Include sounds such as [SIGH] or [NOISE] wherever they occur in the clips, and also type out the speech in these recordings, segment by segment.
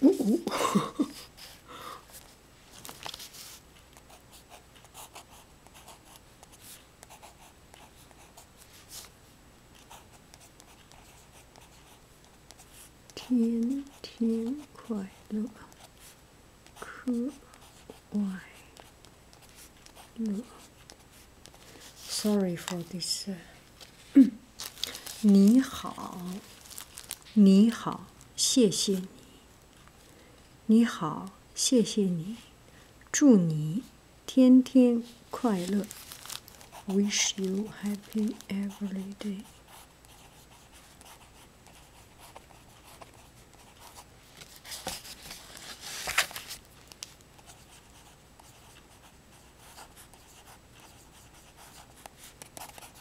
天天快乐，可快乐。Sorry for this. [CLEARS THROAT] 你好，你好，谢谢你。你好，谢谢你。祝你天天快乐。Wish you happy every day.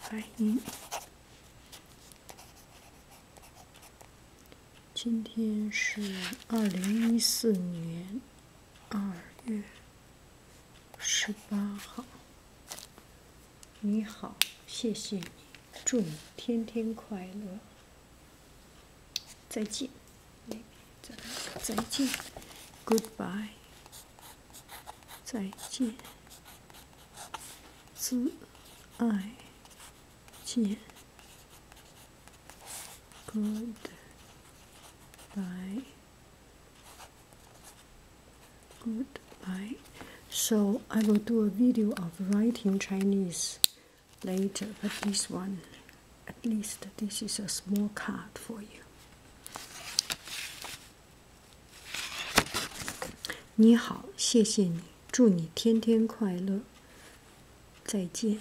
反应。今天是二零一四年二月十八号。你好，谢谢你，祝你天天快乐。再见，再再见，Goodbye，再见，自爱见，Good。Goodbye. So I will do a video of writing Chinese later, but this one, at least this is a small card for you. 你好，谢谢你，祝你天天快乐，再见。